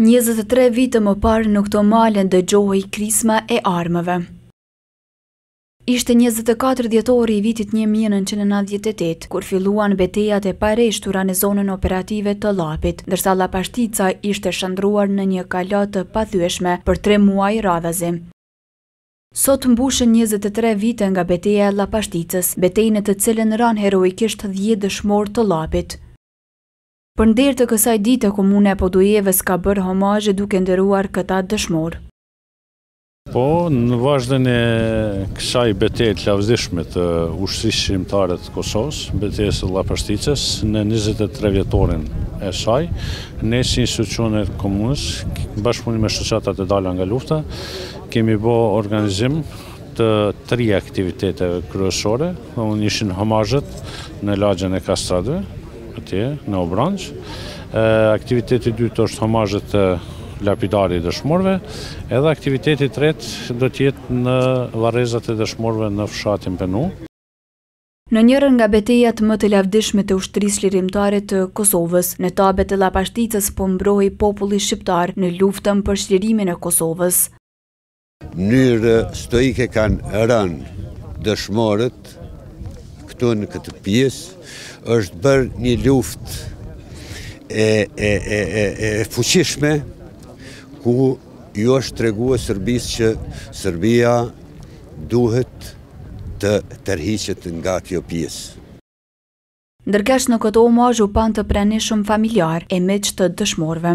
Njëzet e tre vite më parë në këto male ndëgjohej krisma e armëve. Ishte 24 dhjetori i vitit 1998, kur filluan betejat e pareshtura në zonën operative të Llapit, ndërsa Llapashtica ishte shndërruar në një kala të pathyeshme për tre muaj radhazi. Sot mbushen njëzet e tre vite nga beteja e Llapashticës, betejë në të cilën ranë heroikisht dhjetë dëshmorë të Llapit. Për nder të kësaj dite Komuna e Podujevës ka bërë homazhe duke nderuar këta dëshmorë. Po, në vazhdën e kësaj beteje të lavdishme të Ushtrisë Çlirimtare të Kosovës, betejës së Llapashticës, në njëzet e tre vjetorin e saj, ne si institucione të Komunës, bashkëpunim me shoqatat e dala nga lufta, Kemi bo organizim të tri aktiviteteve kryesore, njëni ishin homazhet në lagjen e Kastratëve, atje në Obranç. Aktiviteti i dytë është homazhet te lapidari i dëshmorëve, edhe aktiviteti i tretë do të jetë në varrezat e dëshmorëve në fshatin Penuh. Në njërën nga betejat më të lavdishme të Ushtrisë Çlirimtare të Kosovës, në Tabet e Llapashticës po mbrohej populli shqiptar në luftën për çlirimin e Kosovës. Mënyrë stoike kanë rënë dëshmorët këtu në këtë pjesë, është bërë një luftë e e e e e fuqishme ku iu është treguar Serbisë që Serbia duhet të tërhiqet nga kjo pjesë. Ndërkaq në këto homazhe u panë të pranishëm familjarë e miq të dëshmorëve.